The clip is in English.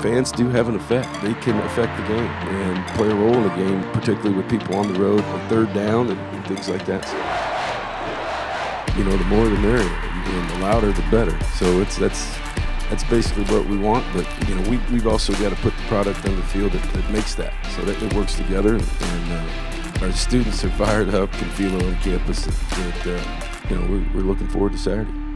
fans do have an effect. They can affect the game and play a role in the game, particularly with people on the road on third down and, and things like that. So, you know, the more the merrier, and the louder the better. So it's that's that's basically what we want. But you know, we we've also got to put the product on the field that, that makes that, so that it works together. And, and uh, our students are fired up, can feel it on campus. That, that uh, you know, we're, we're looking forward to Saturday.